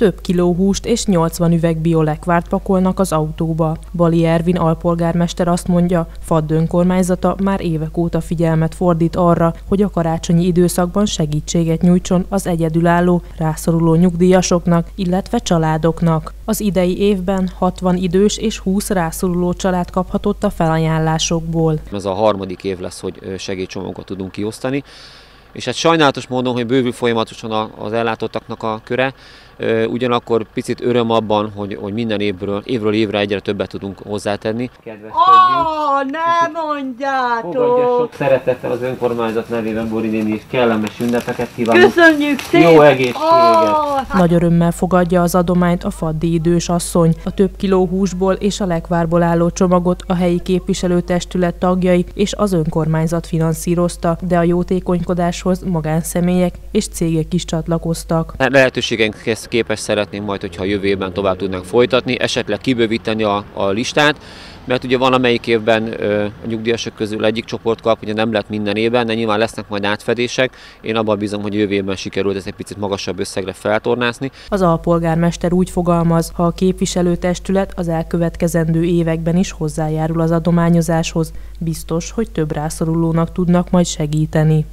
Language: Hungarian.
több kiló húst és 80 üveg biolekvárt pakolnak az autóba. Bali Ervin alpolgármester azt mondja, Fadd önkormányzata már évek óta figyelmet fordít arra, hogy a karácsonyi időszakban segítséget nyújtson az egyedülálló, rászoruló nyugdíjasoknak, illetve családoknak. Az idei évben 60 idős és 20 rászoruló család kaphatott a felajánlásokból. Ez a harmadik év lesz, hogy segélycsomagokat tudunk kiosztani és hát sajnálatos módon, hogy bővül folyamatosan az ellátottaknak a köre, ugyanakkor picit öröm abban, hogy, hogy minden évről, évről évre egyre többet tudunk hozzátenni. Kedveskedjünk! Oh, ne mondjátok! Fogadja sok szeretettel az önkormányzat nevében Borinini és kellemes ünnepeket kívánok. Köszönjük szépen! Jó egészséget! Oh. Nagy örömmel fogadja az adományt a faddi idős asszony. A több kiló húsból és a lekvárból álló csomagot a helyi képviselőtestület tagjai és az önkormányzat finanszírozta, de a jótékonykodáshoz magánszemélyek és cégek is csatlakoztak. Lehetőségenk képes szeretnénk majd, hogyha a jövőben tovább tudnánk folytatni, esetleg kibővíteni a, a listát, mert ugye van amelyik évben ö, a nyugdíjasok közül egyik csoport kap, ugye nem lett minden évben, de nyilván lesznek majd átfedések. Én abban bízom, hogy jövő évben sikerült ezt egy picit magasabb összegre feltornázni. Az alpolgármester úgy fogalmaz, ha a képviselőtestület az elkövetkezendő években is hozzájárul az adományozáshoz, biztos, hogy több rászorulónak tudnak majd segíteni.